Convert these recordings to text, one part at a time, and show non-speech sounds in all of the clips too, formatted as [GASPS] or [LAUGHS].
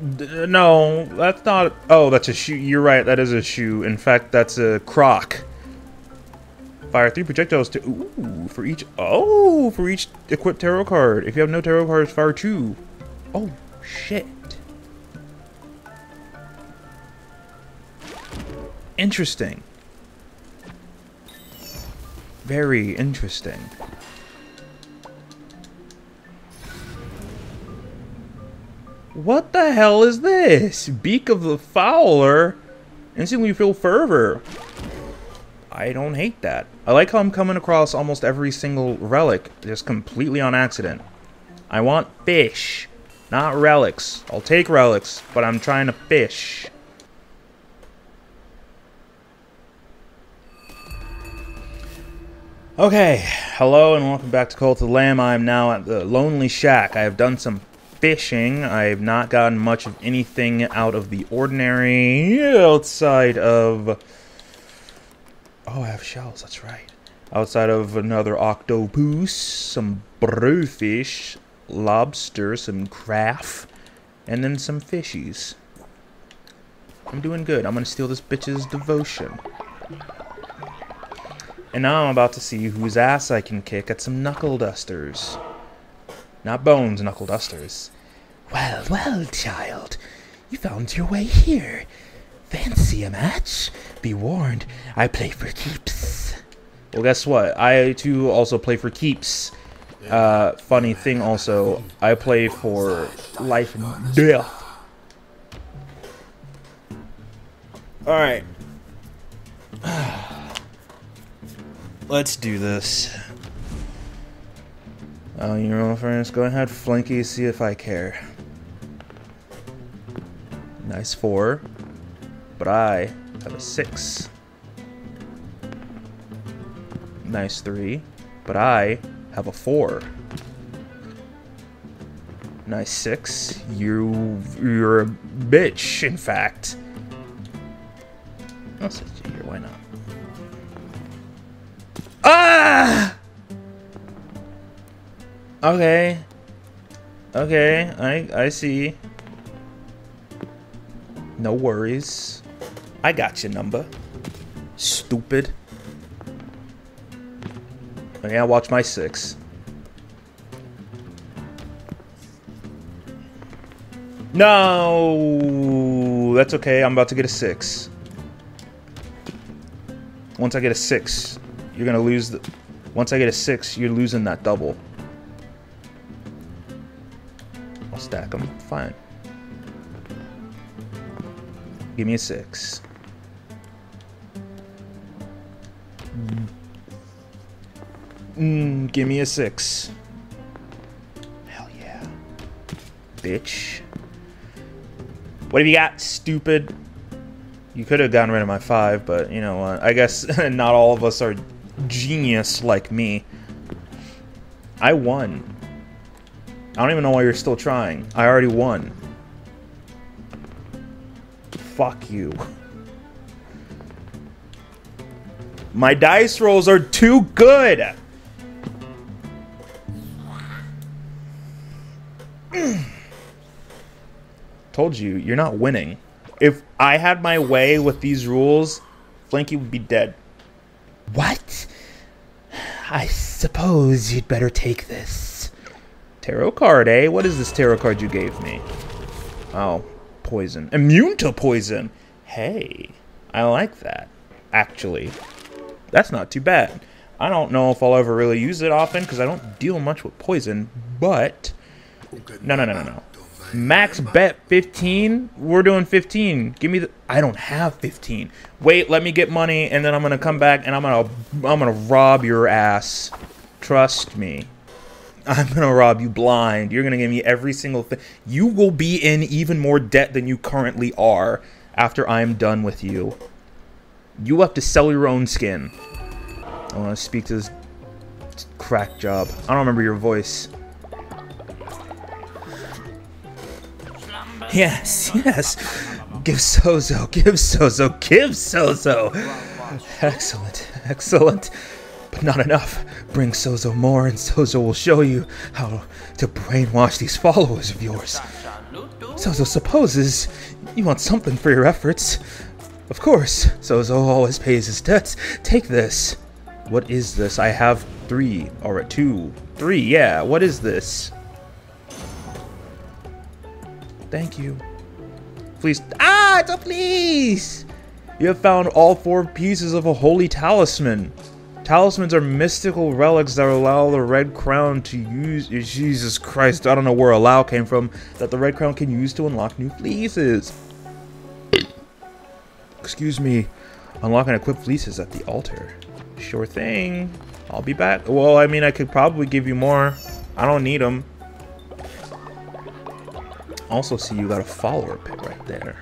No, that's not. Oh, that's a shoe. You're right. That is a shoe. In fact, that's a croc. Fire three projectiles to ooh for each. Oh, for each equipped tarot card. If you have no tarot cards, fire two. Oh shit. Interesting. Very interesting. What the hell is this? Beak of the Fowler? Instantly feel fervor. I don't hate that. I like how I'm coming across almost every single relic just completely on accident. I want fish, not relics. I'll take relics, but I'm trying to fish. Okay, hello and welcome back to Cult of the Lamb. I am now at the Lonely Shack. I have done some fishing. I have not gotten much of anything out of the ordinary outside of... Oh, I have shells, that's right. Outside of another octopus, some brewfish, lobster, some craft, and then some fishies. I'm doing good. I'm gonna steal this bitch's devotion. And now I'm about to see whose ass I can kick at some knuckle dusters. Not bones, knuckle dusters. Well, well, child. You found your way here. Fancy a match? Be warned, I play for keeps. Well, guess what? I, too, also play for keeps. Uh, funny thing also, I play for life and death. Alright. [SIGHS] [SIGHS] [SIGHS] Let's do this. Oh, you know, friends, go ahead, Flanky, see if I care. Nice four. But I have a six. Nice three. But I have a four. Nice six. You, you're a bitch, in fact. I'll set you here, why not? Ah! Okay. Okay, I I see. No worries. I got your number. Stupid. Yeah, watch my six. No, that's okay. I'm about to get a six. Once I get a six, you're gonna lose the. Once I get a six, you're losing that double. I'll stack them. Fine. Give me a six. Mm, give me a six. Hell yeah. Bitch. What have you got, stupid? You could have gotten rid of my five, but you know what? I guess [LAUGHS] not all of us are genius like me. I won. I don't even know why you're still trying. I already won. Fuck you. My dice rolls are too good! [CLEARS THROAT] Told you, you're not winning. If I had my way with these rules, Flanky would be dead. What? I suppose you'd better take this. Tarot card, eh? What is this tarot card you gave me? Oh, poison. Immune to poison! Hey, I like that, actually. That's not too bad. I don't know if I'll ever really use it often because I don't deal much with poison, but... No, no, no, no, no. Max bet 15. We're doing 15. Give me the. I don't have 15. Wait, let me get money, and then I'm gonna come back and I'm gonna I'm gonna rob your ass. Trust me. I'm gonna rob you blind. You're gonna give me every single thing. You will be in even more debt than you currently are after I'm done with you. You have to sell your own skin. I want to speak to this crack job. I don't remember your voice. Yes, yes. Give Sozo, give Sozo, give Sozo. Excellent, Excellent. But not enough. Bring Sozo more, and Sozo will show you how to brainwash these followers of yours. Sozo supposes you want something for your efforts. Of course, Sozo always pays his debts. Take this. What is this? I have three, or two, three, yeah. What is this? Thank you. Please. Ah, it's a please! You have found all four pieces of a holy talisman. Talismans are mystical relics that allow the Red Crown to use. Jesus Christ, I don't know where allow came from. That the Red Crown can use to unlock new fleeces. Excuse me. Unlock and equip fleeces at the altar. Sure thing. I'll be back. Well, I mean, I could probably give you more. I don't need them. Also, see you got a follower pit right there.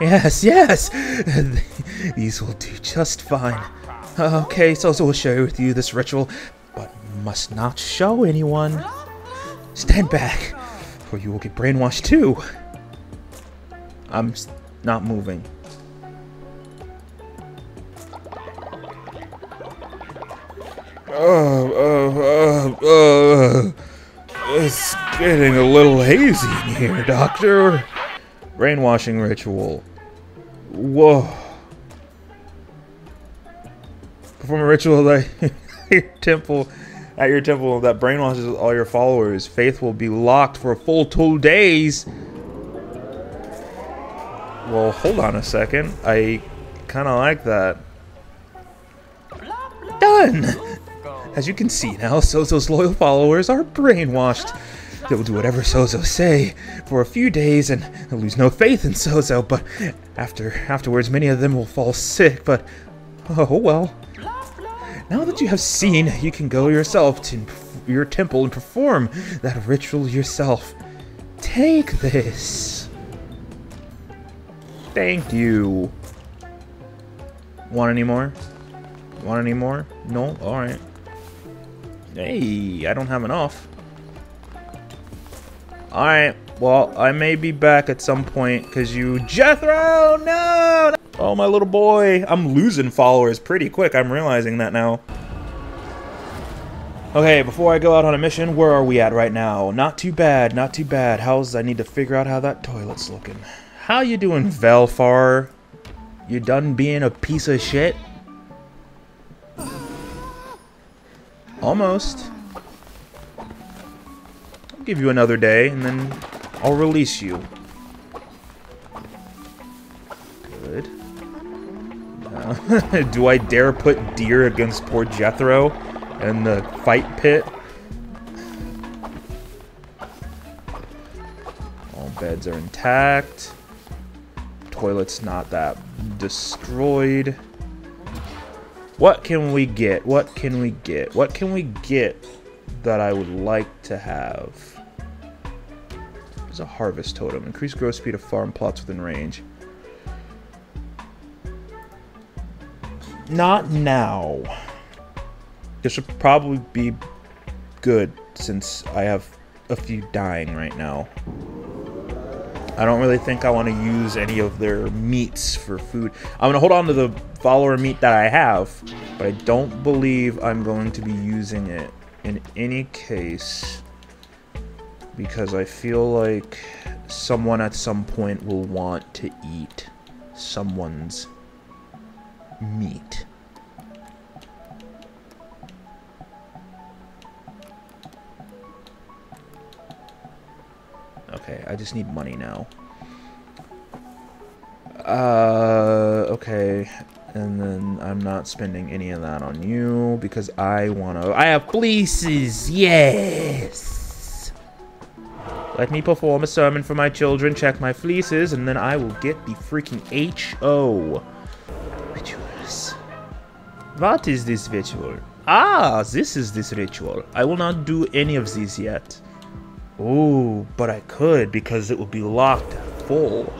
Yes, yes! [LAUGHS] These will do just fine. Okay, so I will share with you this ritual, but must not show anyone. Stand back, or you will get brainwashed too. I'm not moving. Oh, oh, oh, oh. It's getting a little hazy in here, Doctor. Brainwashing ritual. Whoa. Perform a ritual that [LAUGHS] your temple at your temple that brainwashes all your followers. Faith will be locked for a full two days. Well, hold on a second. I kind of like that. Done! As you can see now, Sozo's loyal followers are brainwashed. They will do whatever Sozo say for a few days and lose no faith in Sozo, but after afterwards many of them will fall sick, but oh well. Now that you have seen, you can go yourself to your temple and perform that ritual yourself. Take this. Thank you. Want any more? Want any more? No? Alright. Hey, I don't have enough. Alright, well, I may be back at some point because you... Jethro, no! Oh, my little boy. I'm losing followers pretty quick. I'm realizing that now. Okay, before I go out on a mission, where are we at right now? Not too bad, not too bad. How's... I need to figure out how that toilet's looking. How you doing, Velfar? You done being a piece of shit? Almost I'll give you another day, and then I'll release you. Good. Uh, [LAUGHS] do I dare put deer against poor Jethro in the fight pit? All beds are intact. Toilet's not that destroyed. What can we get? What can we get? What can we get that I would like to have? is a harvest totem. Increase growth speed of farm plots within range. Not now. This would probably be good since I have a few dying right now. I don't really think I want to use any of their meats for food. I'm going to hold on to the follower meat that I have, but I don't believe I'm going to be using it in any case because I feel like someone at some point will want to eat someone's meat. Okay, I just need money now. Uh, okay. And then I'm not spending any of that on you because I want to... I have fleeces! Yes! Let me perform a sermon for my children, check my fleeces, and then I will get the freaking H.O. Rituals. What is this ritual? Ah, this is this ritual. I will not do any of these yet. Oh, but I could because it would be locked full.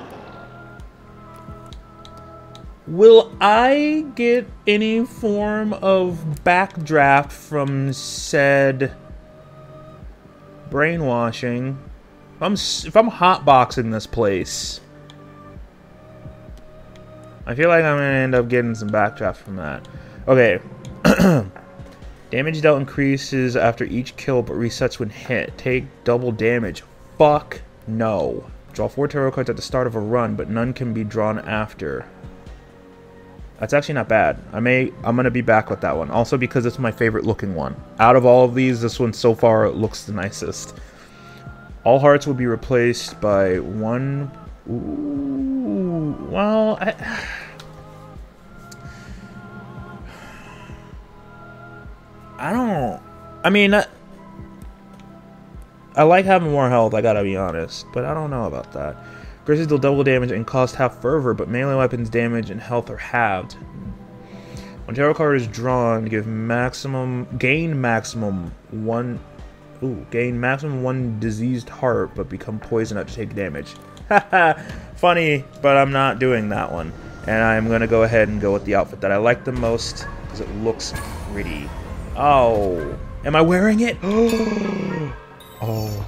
Will I get any form of backdraft from said brainwashing? If I'm if I'm hotboxing this place, I feel like I'm gonna end up getting some backdraft from that. Okay. [CLEARS THROAT] damage dealt increases after each kill but resets when hit. Take double damage. Fuck no. Draw four tarot cards at the start of a run, but none can be drawn after. That's actually not bad. I may I'm gonna be back with that one. Also because it's my favorite looking one. Out of all of these, this one so far looks the nicest. All hearts will be replaced by one. Ooh, well, I, I don't. I mean, I, I like having more health. I gotta be honest, but I don't know about that. Graces deal double damage and cost half fervor, but melee weapons damage and health are halved. When tarot card is drawn, give maximum gain maximum one Ooh, gain maximum one diseased heart, but become poisoned up to take damage. Haha, [LAUGHS] funny, but I'm not doing that one. And I'm gonna go ahead and go with the outfit that I like the most, because it looks pretty. Oh, am I wearing it? [GASPS] oh,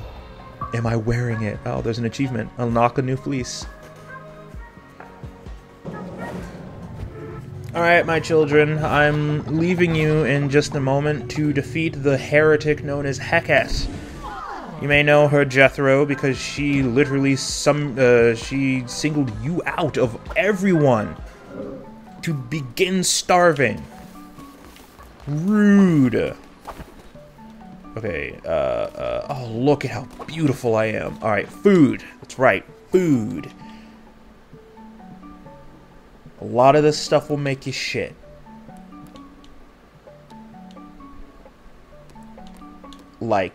am I wearing it? Oh, there's an achievement. Unlock a new fleece. Alright, my children, I'm leaving you in just a moment to defeat the heretic known as Heket. You may know her Jethro because she literally some uh, she singled you out of everyone to begin starving. Rude. Okay, uh, uh, oh, look at how beautiful I am. Alright, food. That's right, food. A lot of this stuff will make you shit. Like,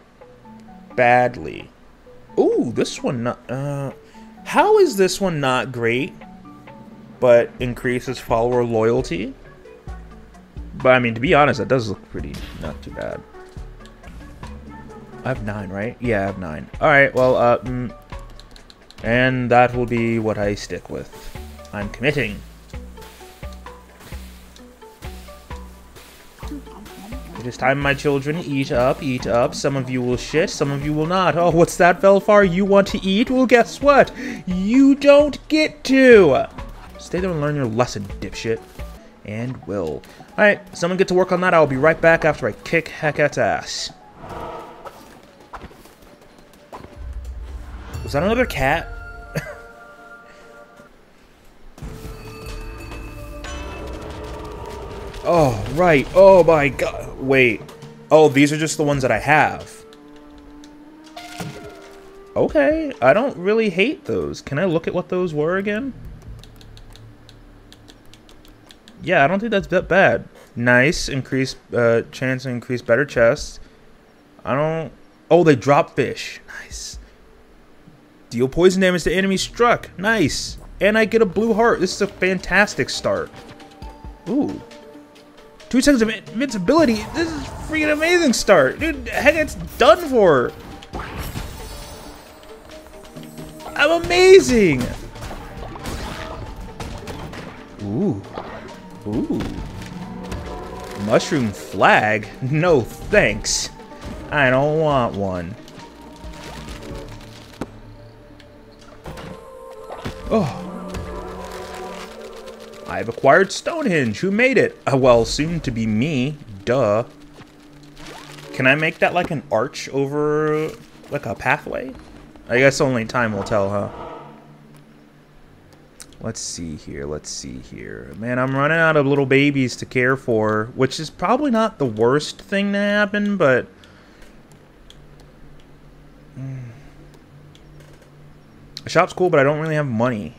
badly. Ooh, this one not, uh, how is this one not great, but increases follower loyalty? But I mean, to be honest, that does look pretty not too bad. I have nine, right? Yeah, I have nine. Alright, well, uh, mm, and that will be what I stick with. I'm committing. It is time, my children. Eat up, eat up. Some of you will shit, some of you will not. Oh, what's that, Velfar? You want to eat? Well, guess what? You don't get to! Stay there and learn your lesson, dipshit. And will. Alright, someone get to work on that. I'll be right back after I kick Heket's ass. Was that another cat? [LAUGHS] Oh, right. Oh my god. Wait. Oh, these are just the ones that I have. Okay. I don't really hate those. Can I look at what those were again? Yeah, I don't think that's that bad. Nice. Increase uh, chance to increase better chests. I don't... Oh, they drop fish. Nice. Deal poison damage to enemy struck. Nice. And I get a blue heart. This is a fantastic start. Ooh. Two seconds of invincibility. This is freaking amazing start. Dude, Heket's done for. I'm amazing. Ooh. Ooh. Mushroom flag? No thanks. I don't want one. Oh. I've acquired Stonehenge. Who made it? Uh, well, soon to be me. Duh. Can I make that like an arch over like a pathway? I guess only time will tell, huh? Let's see here. Let's see here. Man, I'm running out of little babies to care for, which is probably not the worst thing to happen, but... [SIGHS] The shop's cool, but I don't really have money.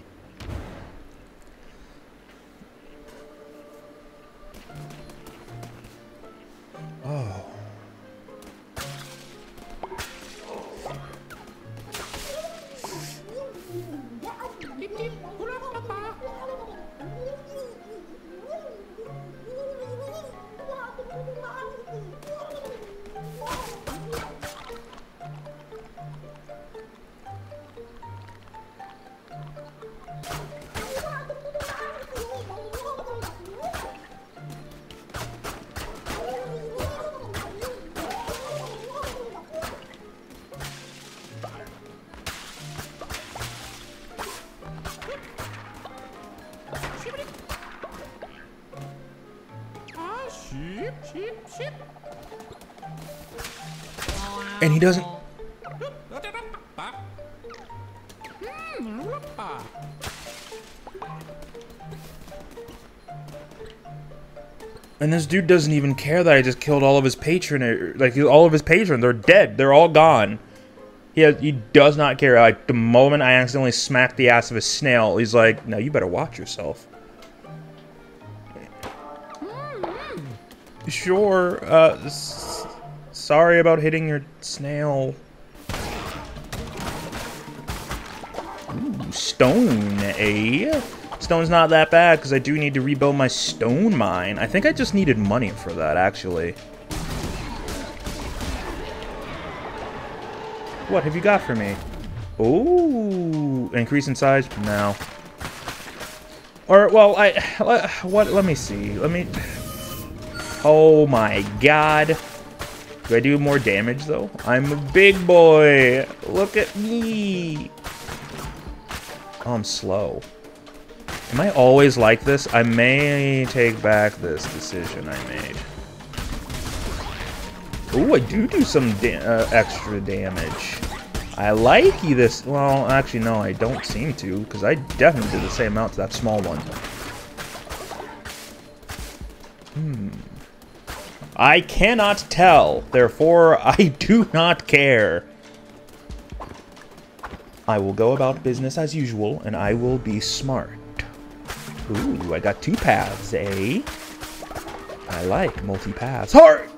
And he doesn't... And this dude doesn't even care that I just killed all of his patron, like all of his patrons. They're dead. They're all gone. He has, he does not care. Like the moment I accidentally smacked the ass of a snail, he's like, "No, you better watch yourself." Sure. Uh, sorry about hitting your snail. Ooh, stone, eh? Stone's not that bad, because I do need to rebuild my stone mine. I think I just needed money for that, actually. What have you got for me? Ooh, increase in size? No. Or, well, I, what, let me see. Let me, oh my god. Do I do more damage, though? I'm a big boy. Look at me. Oh, I'm slow. Am I always like this? I may take back this decision I made. Ooh, I do do some da uh, extra damage. I like this. Well, actually, no, I don't seem to, because I definitely did the same amount to that small one. Hmm. I cannot tell, therefore I do not care. I will go about business as usual, and I will be smart. Ooh, I got two paths, eh? I like multi-paths. Heart!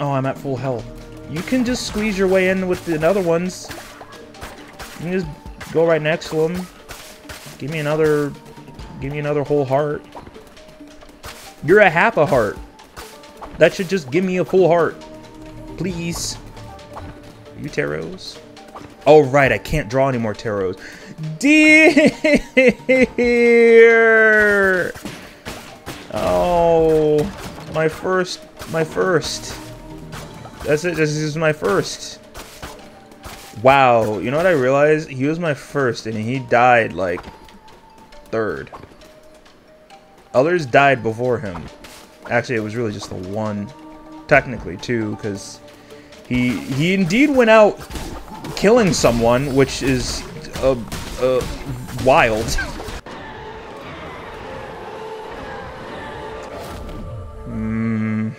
Oh, I'm at full health. You can just squeeze your way in with the other ones. You can just go right next to them. Give me another... Give me another whole heart. You're a half a heart. That should just give me a full heart. Please. You taros? Oh, right, I can't draw any more taros. Dear. Oh, my first, my first. That's it. This is my first. Wow, you know what I realized? He was my first, and he died like third. Others died before him. Actually, it was really just the one, technically two, because he he indeed went out killing someone, which is uh, uh, wild. Hmm.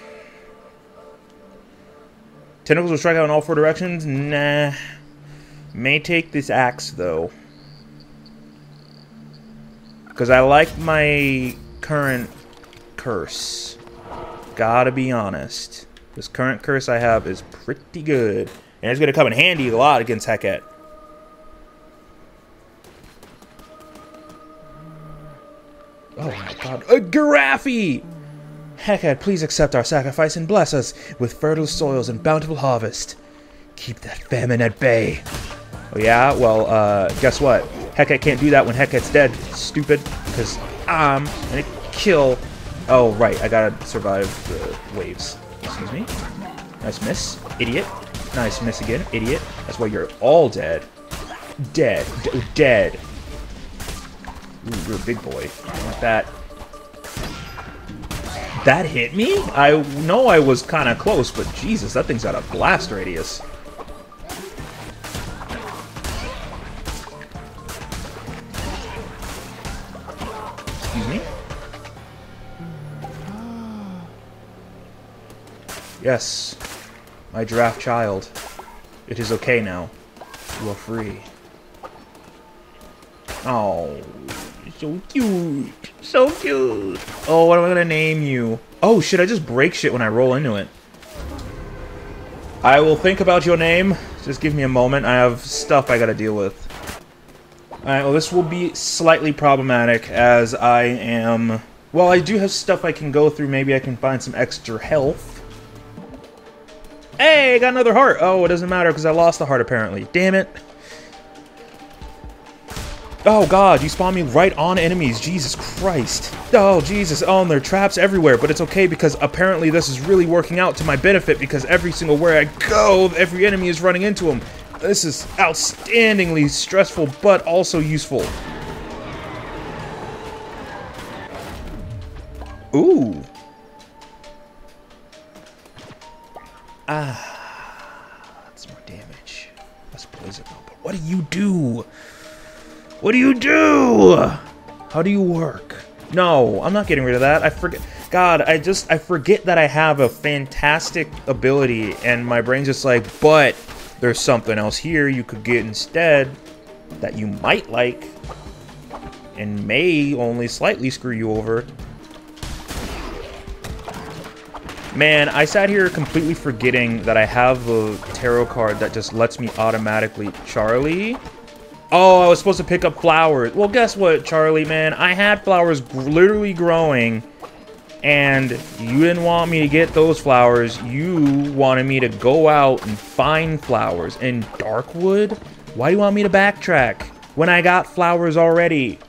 Tentacles will strike out in all four directions? Nah. May take this axe, though. Because I like my current curse. Gotta be honest. This current curse I have is pretty good. And it's to come in handy a lot against Heket. Oh my god. A Giraffe! Heket, please accept our sacrifice and bless us with fertile soils and bountiful harvest. Keep that famine at bay. Oh yeah? Well, uh, guess what? Heket can't do that when Heket's dead, stupid. Because I'm gonna kill... Oh, right, I gotta survive the waves. Excuse me. Nice miss. Idiot. Nice miss again. Idiot. That's why you're all dead. Dead. D dead. Ooh, you're a big boy. Like that. That hit me? I know I was kind of close, but Jesus, that thing's got a blast radius. Yes, my giraffe child. It is okay now. You are free. Oh, so cute. So cute. Oh, what am I gonna name you? Oh, shit, I just break shit when I roll into it. I will think about your name. Just give me a moment. I have stuff I gotta deal with. Alright, well this will be slightly problematic as I am... Well, I do have stuff I can go through. Maybe I can find some extra health. Hey, I got another heart. Oh, it doesn't matter because I lost the heart apparently. Damn it. Oh god, you spawn me right on enemies. Jesus Christ. Oh, Jesus. Oh, and there are traps everywhere, but it's okay because apparently this is really working out to my benefit because every single where I go, every enemy is running into them. This is outstandingly stressful, but also useful. Ooh. Ah, that's more damage. That's poison though. But what do you do? What do you do? How do you work? No, I'm not getting rid of that. I forget. God, I just I forget that I have a fantastic ability, and my brain's just like, but there's something else here you could get instead that you might like and may only slightly screw you over. Man, I sat here completely forgetting that I have a tarot card that just lets me automatically... Charlie? Oh, I was supposed to pick up flowers. Well, guess what, Charlie, man? I had flowers literally growing, and you didn't want me to get those flowers. You wanted me to go out and find flowers. In Darkwood? Why do you want me to backtrack when I got flowers already?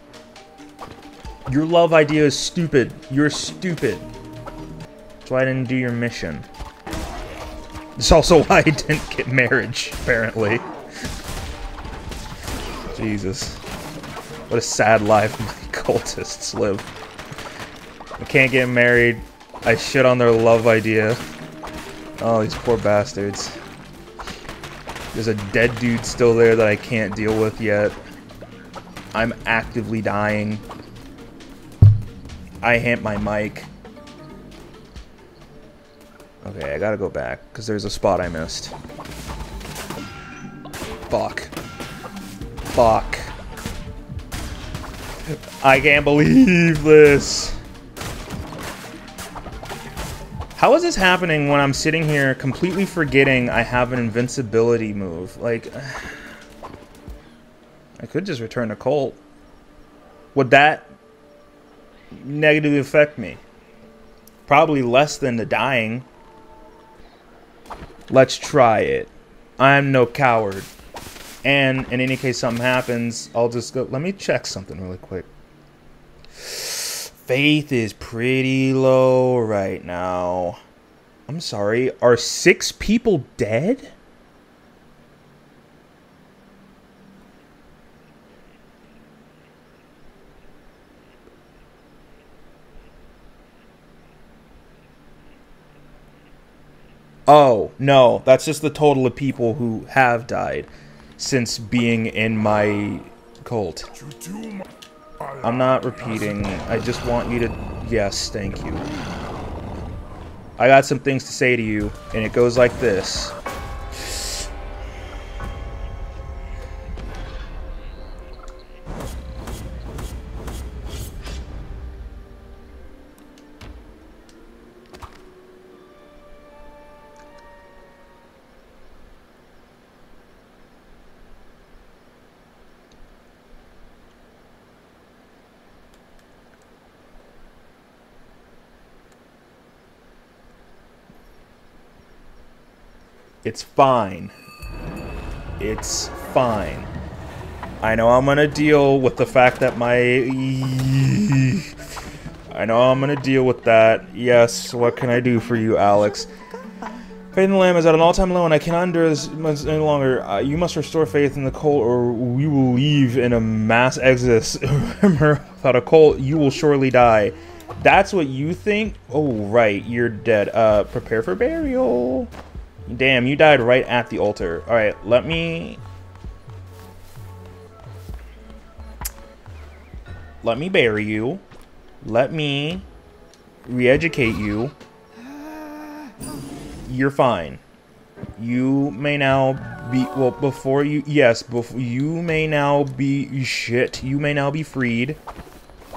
Your love idea is stupid. You're stupid. That's why I didn't do your mission. It's also [LAUGHS] why I didn't get marriage, apparently. [LAUGHS] Jesus. What a sad life [LAUGHS] my cultists live. I can't get married. I shit on their love idea. Oh, these poor bastards. There's a dead dude still there that I can't deal with yet. I'm actively dying. I hit my mic. Okay, I gotta go back, because there's a spot I missed. Fuck. Fuck. I can't believe this. How is this happening when I'm sitting here completely forgetting I have an invincibility move? Like, [SIGHS] I could just return to Colt. Would that negatively affect me? Probably less than the dying. Let's try it. I'm no coward. And in any case something happens, I'll just go. Let me check something really quick. Faith is pretty low right now. I'm sorry. Are six people dead? Oh, no. That's just the total of people who have died since being in my cult. I'm not repeating. I just want you to... Yes, thank you. I got some things to say to you, and it goes like this. It's fine. It's fine. I know I'm gonna deal with the fact that my... I know I'm gonna deal with that. Yes, what can I do for you, Alex? Faith in the Lamb is at an all-time low, and I cannot endure this any longer. Uh, you must restore faith in the cult, or we will leave in a mass exodus. [LAUGHS] Remember, without a cult, you will surely die. That's what you think? Oh, right, you're dead. Uh, prepare for burial. Damn, you died right at the altar. Alright, let me... Let me bury you. Let me re-educate you. You're fine. You may now be... Well, before you... Yes, before, you may now be... Shit. You may now be freed.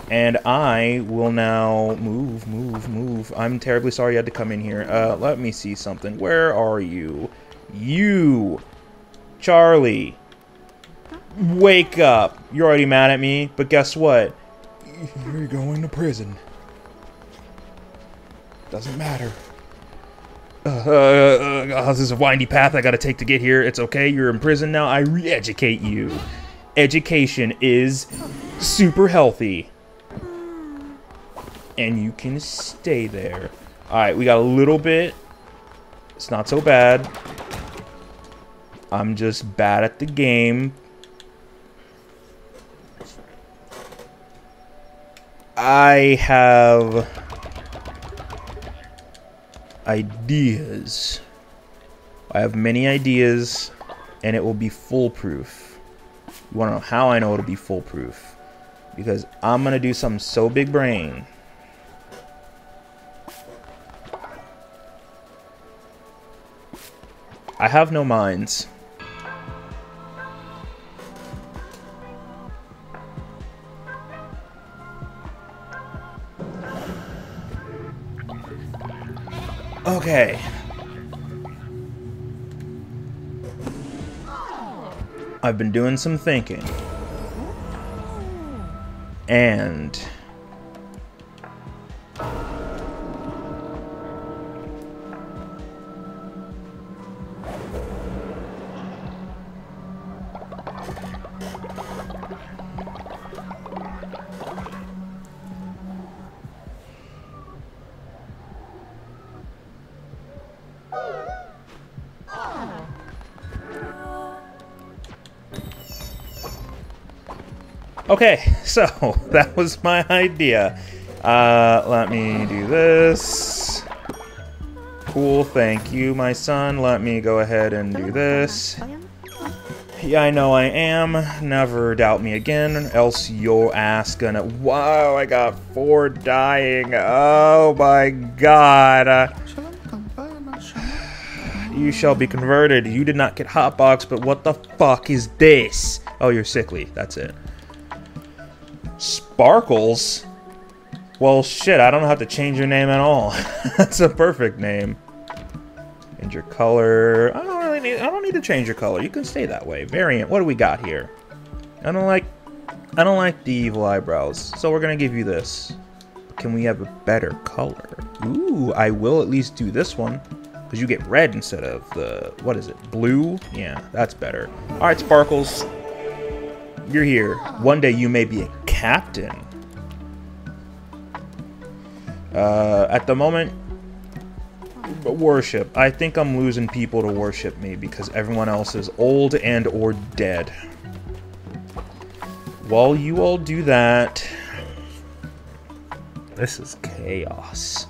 And I will now move, move, move. I'm terribly sorry you had to come in here. Uh, let me see something. Where are you? You! Charlie! Wake up! You're already mad at me, but guess what? You're going to prison. Doesn't matter. Uh, uh, uh, this is a windy path I gotta take to get here. It's okay, you're in prison now. I re-educate you. Education is super healthy and you can stay there. Alright, we got a little bit. It's not so bad. I'm just bad at the game. I have ideas. I have many ideas, and it will be foolproof. You want to know how I know it'll be foolproof? Because I'm going to do something so big brain. I have no minds. Okay. I've been doing some thinking. And... Okay, [LAUGHS] so [LAUGHS] that was my idea. Uh, let me do this. Cool, thank you, my son. Let me go ahead and do this. Yeah, I know I am. Never doubt me again, else your ass gonna... Wow, I got four dying. Oh my god. You shall be converted. You did not get hotbox, but what the fuck is this? Oh, you're sickly. That's it. Sparkles? Well, shit, I don't have to change your name at all. [LAUGHS] That's a perfect name. And your color. I don't really need. I don't need to change your color. You can stay that way. Variant. What do we got here? I don't like. I don't like the evil eyebrows. So we're gonna give you this. Can we have a better color? Ooh, I will at least do this one. Because you get red instead of the, what is it, blue? Yeah, that's better. All right, Sparkles. You're here. One day you may be a captain. Uh, at the moment, worship. I think I'm losing people to worship me because everyone else is old and or dead. While you all do that, this is chaos.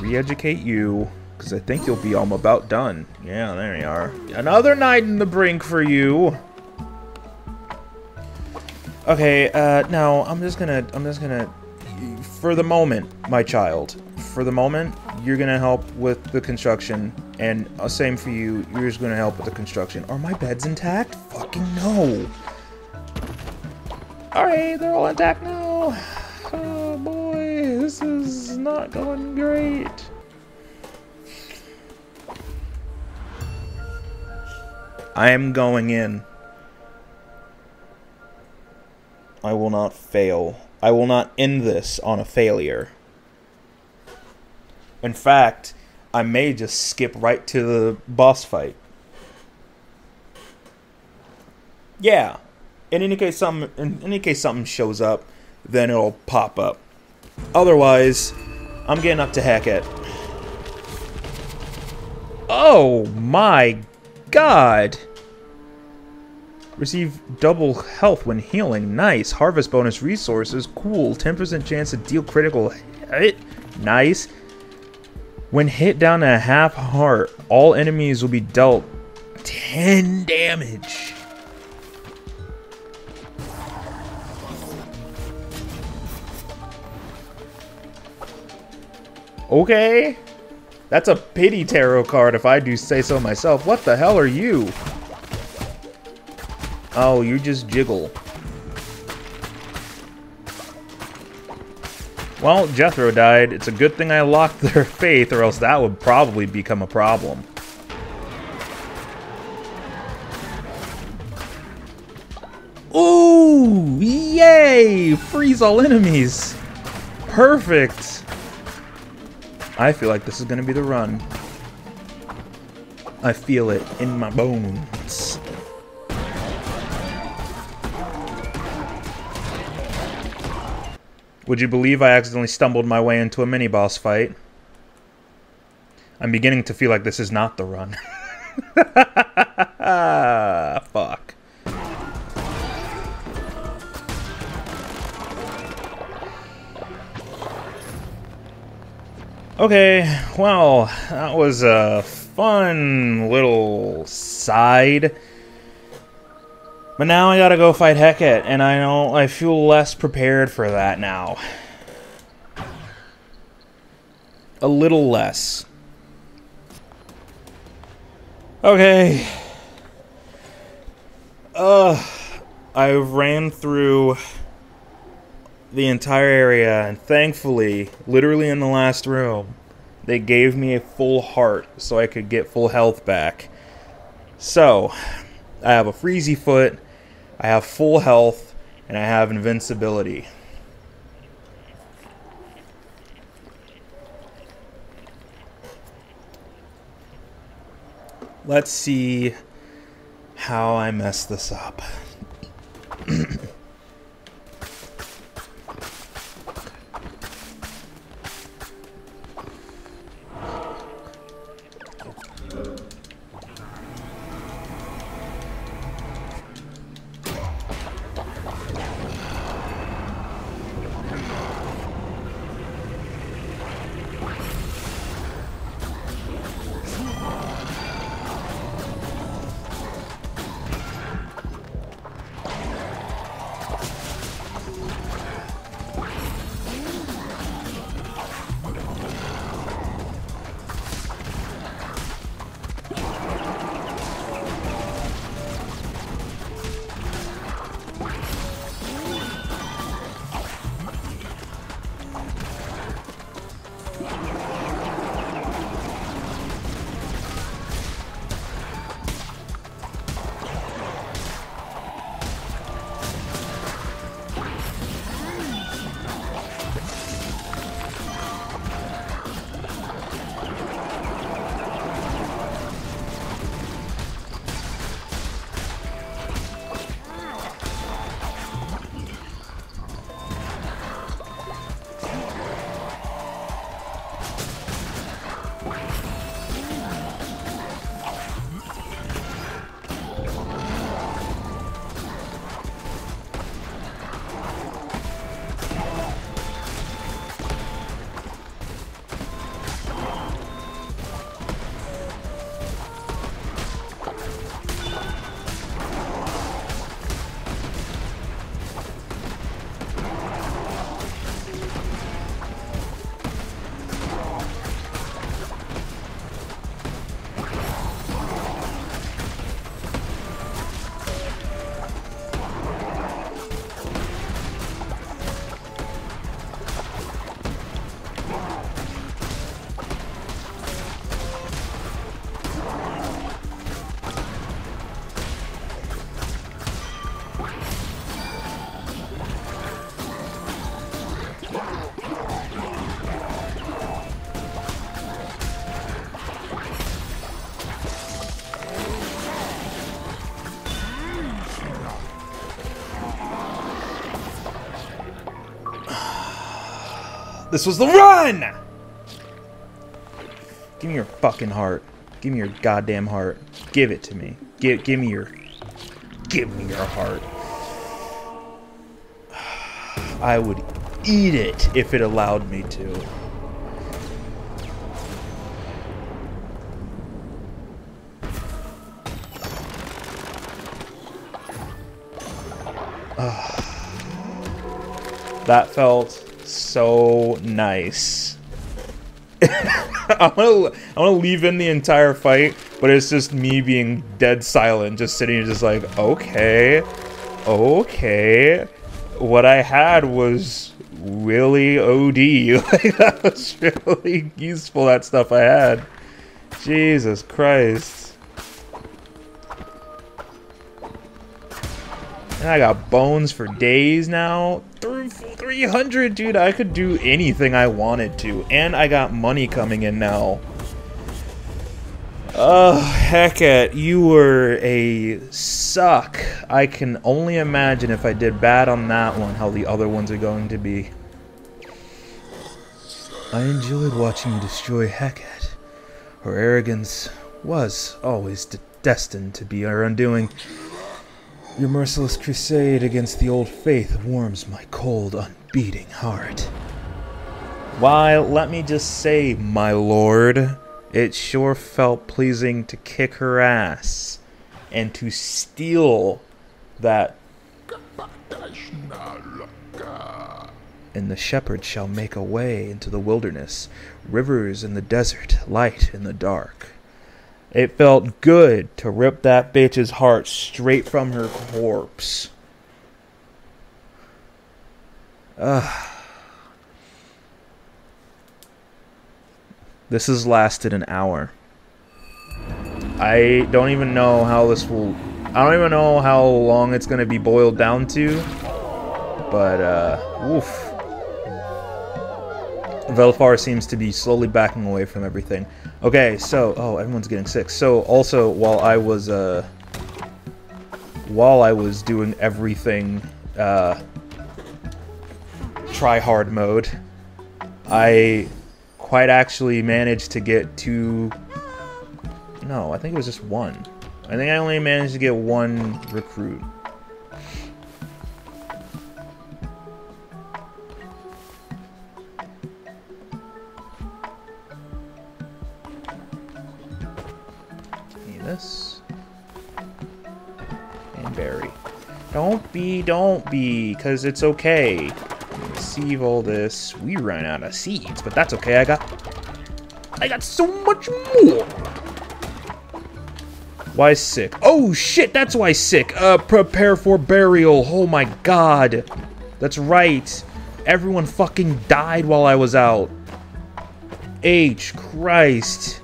Re-educate you. Because I think you'll be all about done. Yeah, there you are. Another night in the brink for you. Okay, uh, now I'm just gonna, I'm just gonna, for the moment, my child, for the moment, you're gonna help with the construction, and uh, same for you, you're just gonna help with the construction. Are my beds intact? Fucking no. Alright, they're all intact now. [SIGHS] Oh boy, this is not going great. I am going in. I will not fail. I will not end this on a failure. In fact, I may just skip right to the boss fight. Yeah. In any case something in any case something shows up, then it'll pop up. Otherwise, I'm getting up to hack it. Oh my god! Receive double health when healing. Nice. Harvest bonus resources. Cool. 10% chance to deal critical hit. Nice. When hit down to a half heart, all enemies will be dealt 10 damage. Okay. That's a pity tarot card if I do say so myself. What the hell are you? Oh, you just jiggle. Well, Jethro died. It's a good thing I locked [LAUGHS] their faith, or else that would probably become a problem. Ooh! Yay! Freeze all enemies! Perfect! I feel like this is gonna be the run. I feel it in my bones. Would you believe I accidentally stumbled my way into a mini-boss fight? I'm beginning to feel like this is not the run. [LAUGHS] Okay, well, that was a fun little side. But now I gotta go fight Heket, and I know I feel less prepared for that now. A little less. Okay. Uh, I ran through the entire area, and thankfully, literally in the last room, they gave me a full heart so I could get full health back. So, I have a freezy foot, I have full health, and I have invincibility. Let's see how I mess this up. [CLEARS THROAT] This was the run! Give me your fucking heart. Give me your goddamn heart. Give it to me. Give give me your give me your heart. I would eat it if it allowed me to. Ah. that felt so nice. [LAUGHS] I'm gonna I'm gonna leave in the entire fight, but it's just me being dead silent, just sitting just like, okay, okay. What I had was really OD. [LAUGHS] like that was really useful. That stuff I had. Jesus Christ. And I got bones for days now. 300, dude. I could do anything I wanted to. And I got money coming in now. Oh, Heket, you were a suck. I can only imagine if I did bad on that one, how the other ones are going to be. I enjoyed watching you destroy Heket. Her arrogance was always de destined to be her undoing. Your merciless crusade against the old faith warms my cold, unbeating heart. Why, let me just say, my lord, it sure felt pleasing to kick her ass and to steal that. And the shepherd shall make a way into the wilderness, rivers in the desert, light in the dark. It felt good to rip that bitch's heart straight from her corpse. Ugh. This has lasted an hour. I don't even know how this will... I don't even know how long it's going to be boiled down to. But, uh, oof. Velfar seems to be slowly backing away from everything. Okay, so... Oh, everyone's getting sick. So, also, while I was, uh... While I was doing everything, uh... Try hard mode, I quite actually managed to get two... No, I think it was just one. I think I only managed to get one recruit. Don't be, don't be, because it's okay receive all this. We ran out of seeds, but that's okay. I got... I got so much more! Why sick? Oh, shit, that's why sick. Uh, prepare for burial. Oh, my God. That's right. Everyone fucking died while I was out. H. Christ.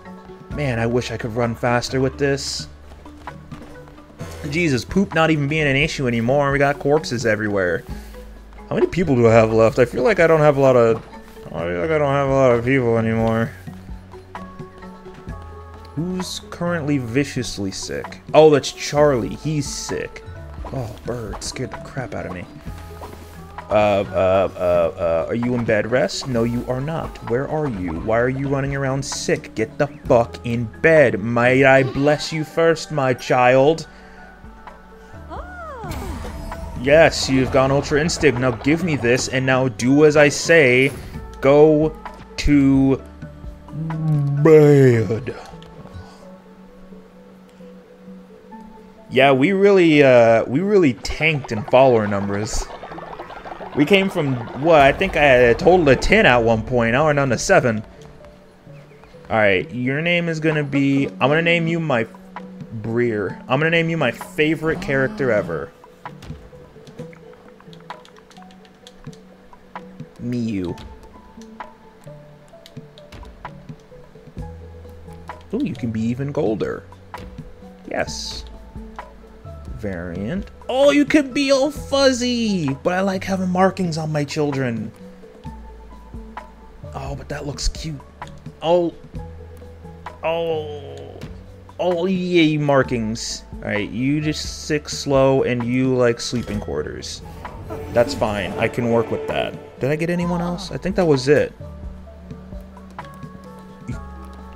Man, I wish I could run faster with this. Jesus, poop not even being an issue anymore. We got corpses everywhere. How many people do I have left? I feel like I don't have a lot of... I feel like I don't have a lot of people anymore. Who's currently viciously sick? Oh, that's Charlie. He's sick. Oh, bird. Scared the crap out of me. Uh, uh, uh, uh, are you in bed rest? No, you are not. Where are you? Why are you running around sick? Get the fuck in bed. Might I bless you first, my child? Yes, you've gone Ultra Instinct. Now give me this, and now do as I say. Go to bed. Yeah, we really, uh, we really tanked in follower numbers. We came from, what, I think I had a total of 10 at one point. Now we're down to 7. Alright, your name is gonna be, I'm gonna name you my, Breer. I'm gonna name you my favorite character ever. Miu. Ooh, you can be even golder. Yes. Variant. Oh, you can be all fuzzy! But I like having markings on my children. Oh, but that looks cute. Oh. Oh. Oh, yay, markings. Alright, you just sick, slow, and you like sleeping quarters. That's fine. I can work with that. Did I get anyone else? I think that was it.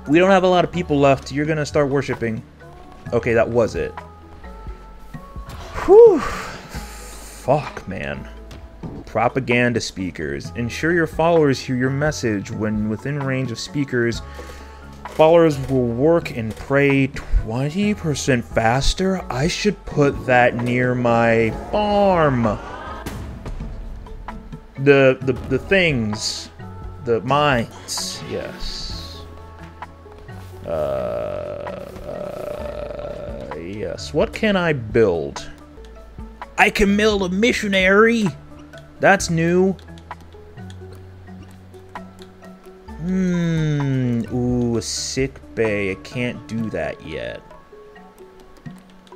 We don't have a lot of people left. You're gonna start worshipping. Okay, that was it. Whew. Fuck, man. Propaganda speakers. Ensure your followers hear your message when within range of speakers. Followers will work and pray 20% faster. I should put that near my farm the the the things, the mines. Yes. Uh, uh, yes. What can I build? I can build a missionary. That's new. Hmm. Ooh, a sick bay. I can't do that yet.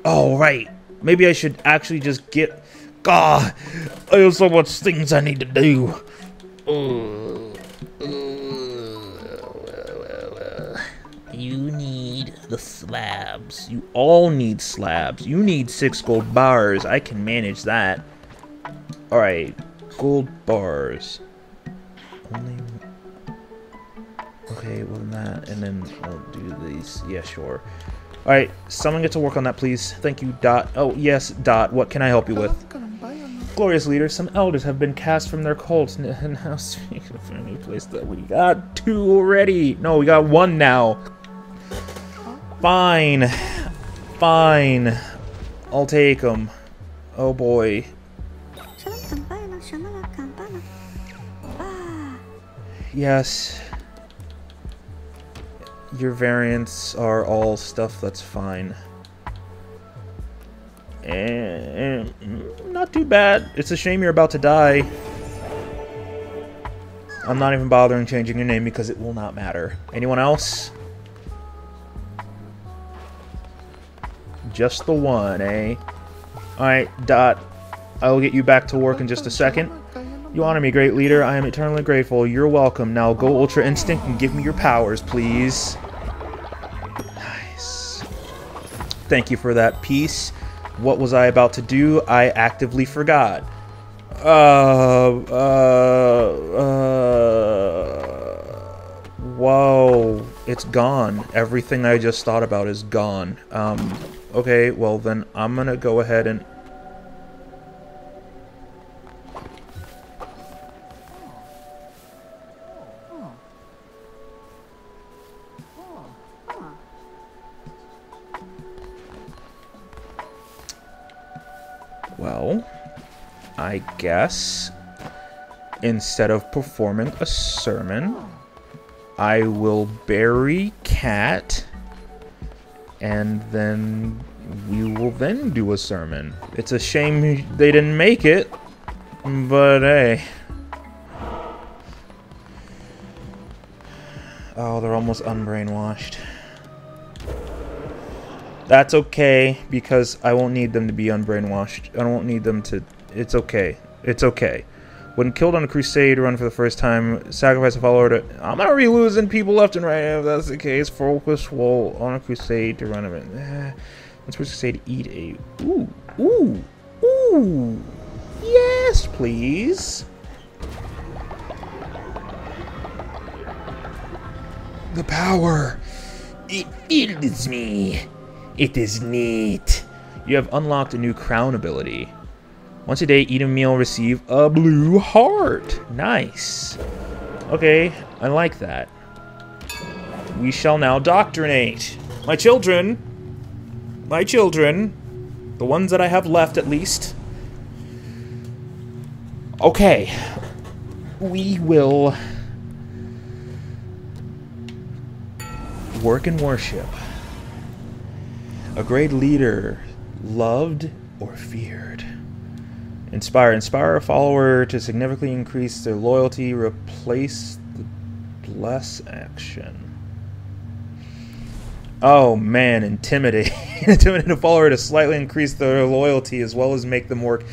Oh, right. Maybe I should actually just get God, I have so much things I need to do. You need the slabs. You all need slabs. You need six gold bars. I can manage that. Alright, gold bars. Only... Okay, well then that, and then I'll do these. Yeah, sure. Alright, someone get to work on that, please. Thank you, Dot. Oh, yes, Dot. What can I help you with? Glorious leader, some elders have been cast from their cults [LAUGHS] and now speaking for any place that we got two already. No, we got one now. Fine. Fine. I'll take them. Oh boy. Yes. Your variants are all stuff that's fine. And, not too bad. It's a shame you're about to die. I'm not even bothering changing your name because it will not matter. Anyone else? Just the one, eh? Alright, Dot. I will get you back to work in just a second. You honor me, great leader. I am eternally grateful. You're welcome. Now go Ultra Instinct and give me your powers, please. Nice. Thank you for that piece. What was I about to do? I actively forgot. Uh, uh, uh, whoa. It's gone. Everything I just thought about is gone. Um, okay, well then I'm gonna go ahead and... Well, I guess instead of performing a sermon, I will bury Cat and then we will then do a sermon. It's a shame they didn't make it, but hey. Oh, they're almost unbrainwashed. That's okay, because I won't need them to be unbrainwashed. I don't need them to... It's okay. It's okay. When killed on a crusade run for the first time, sacrifice a follower to... I'm be losing people left and right if that's the case. Focus will on a crusade to run a... Eh. Let's crusade eat a... Ooh. Ooh. Ooh. Yes, please. The power. It fills me. It is neat. You have unlocked a new crown ability. Once a day, eat a meal, receive a blue heart. Nice. Okay, I like that. We shall now doctrinate. My children, my children, the ones that I have left at least. Okay, we will work and worship. A great leader, loved or feared. Inspire. Inspire a follower to significantly increase their loyalty. Replace the bless action. Oh man, intimidate. [LAUGHS] intimidate a follower to slightly increase their loyalty as well as make them work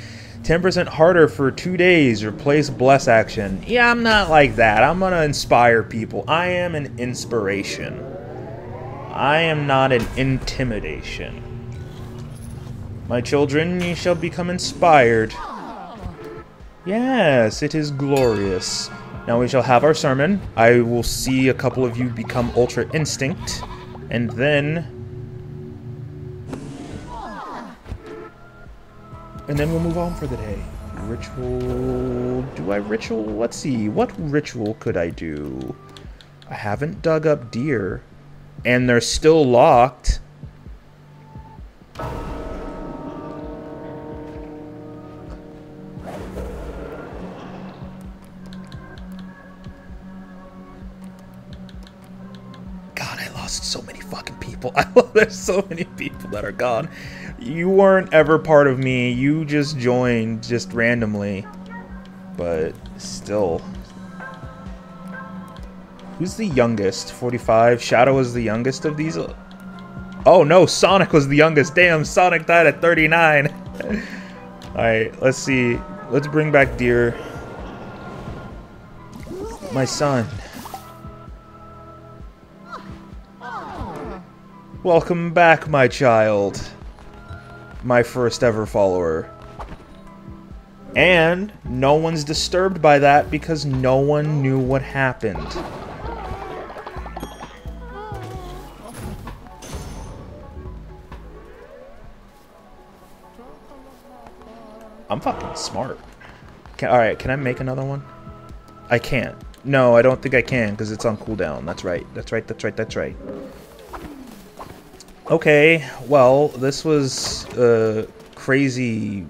10% harder for two days. Replace bless action. Yeah, I'm not like that. I'm gonna inspire people. I am an inspiration. I am not an intimidation. My children, ye shall become inspired. Yes, it is glorious. Now we shall have our sermon. I will see a couple of you become Ultra Instinct. And then... And then we'll move on for the day. Ritual... Do I ritual? Let's see. What ritual could I do? I haven't dug up deer and they're still locked. God, I lost so many fucking people. [LAUGHS] I there's so many people that are gone. You weren't ever part of me. You just joined just randomly. But still, Who's the youngest? 45. Shadow is the youngest of these. Oh no, Sonic was the youngest. Damn, Sonic died at 39. [LAUGHS] Alright, let's see. Let's bring back Deer. My son. Welcome back, my child. My first ever follower. And no one's disturbed by that because no one knew what happened. I'm fucking smart. Can, all right, can I make another one? I can't. No, I don't think I can because it's on cooldown. That's right. That's right. That's right. That's right. Okay, well, this was a crazy.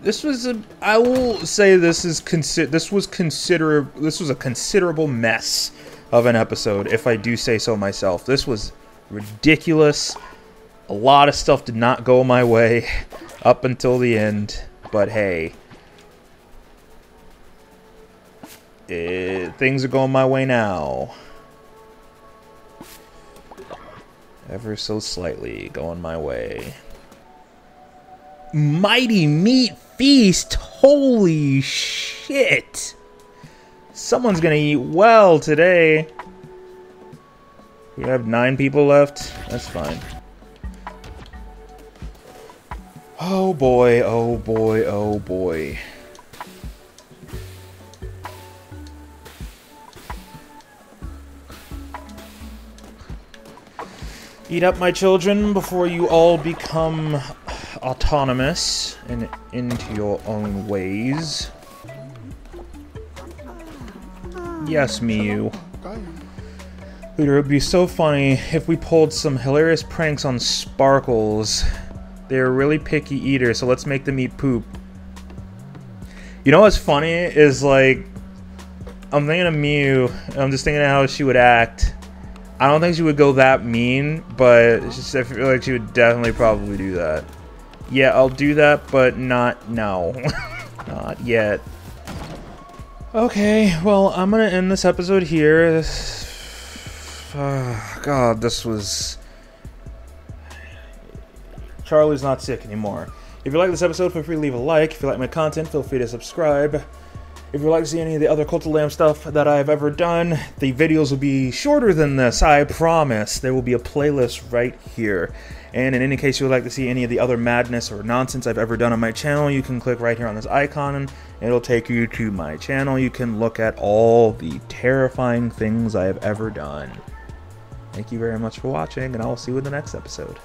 This was a. I will say this is consider. This was consider. This was a considerable mess of an episode, if I do say so myself. This was ridiculous. A lot of stuff did not go my way up until the end, but hey. It, things are going my way now. Ever so slightly going my way. Mighty Meat Feast! Holy shit! Someone's gonna eat well today. We have nine people left. That's fine. Oh boy, oh boy, oh boy. Eat up, my children, before you all become autonomous and into your own ways. Yes. Dude, it would be so funny if we pulled some hilarious pranks on Sparkles. They're really picky eaters, so let's make them eat poop. You know what's funny is like, I'm thinking of Miu, I'm just thinking of how she would act I don't think she would go that mean, but just, I feel like she would definitely probably do that. Yeah, I'll do that, but not now. [LAUGHS] not yet. Okay, well, I'm gonna end this episode here. Uh, [SIGHS] God, this was... Charlie's not sick anymore. If you like this episode, feel free to leave a like. If you like my content, feel free to subscribe. If you'd like to see any of the other Cult of Lamb stuff that I've ever done, the videos will be shorter than this, I promise. There will be a playlist right here. And in any case you would like to see any of the other madness or nonsense I've ever done on my channel, you can click right here on this icon and it'll take you to my channel. You can look at all the terrifying things I have ever done. Thank you very much for watching, and I will see you in the next episode.